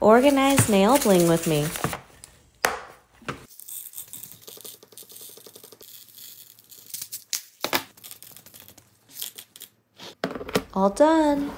Organize nail bling with me. All done.